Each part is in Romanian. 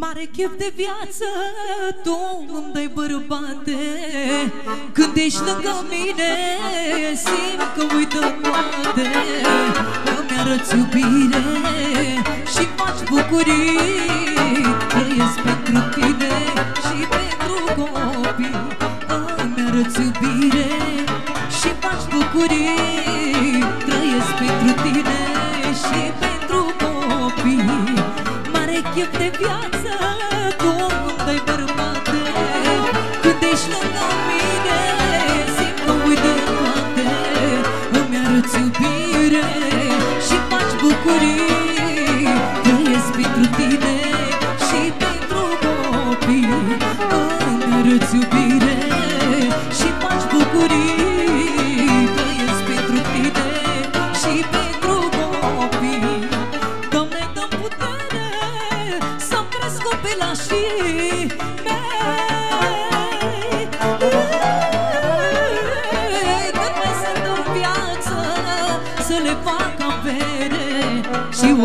Mare chef de viață, tu îmi dai bărbate. Când ești lângă mine, simt că uită toate. Îmi arăți iubire și faci bucurii. Trăiesc pentru tine și pentru copii. Îmi arăți iubire și faci bucurii. Trăiesc pentru tine și pentru copii. Mare chef de viață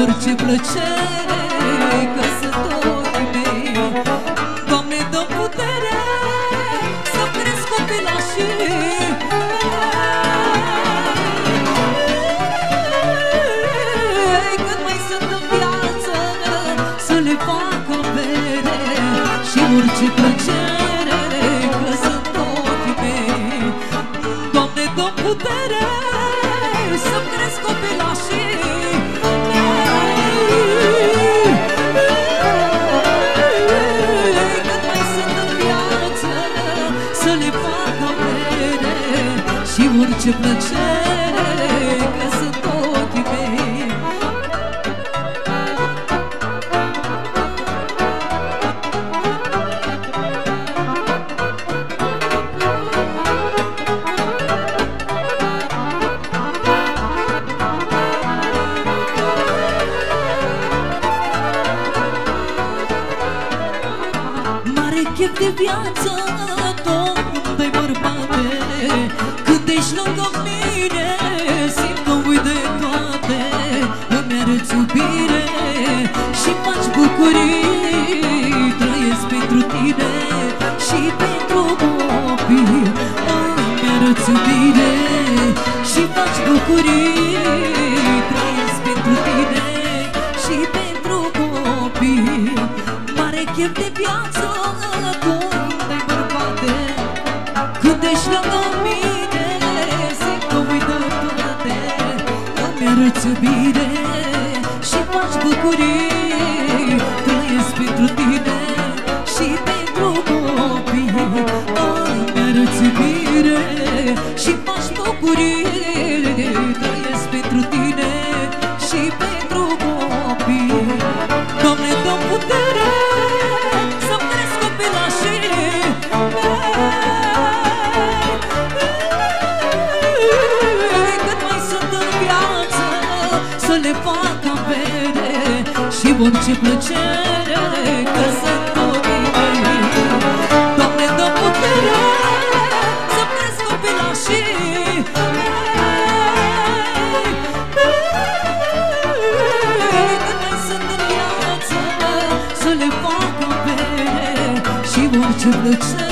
orice plăcere Că orice plăcere Că sunt ochii mei Mare chef de viață Tot dai bărbate ești lângă mine. Simt că uit de toate Îmi arăți iubire. Și faci bucurii Trăiesc pentru tine. Și pentru copii Îmi arăți iubire. Și faci bucurii Trăiesc pentru tine. Și pentru copii Mare chef de viață Cum arăți iubire Și faci bucurii Trăiesc pentru tine și pentru copii. Îmi arăți iubire și faci bucurii Trăiesc le fac avere Și orice plăcere Că sunt ochii mei Doamne, dă putere Să cresc copilașii Cât mai sunt în viață Să le fac avere Și orice plăcere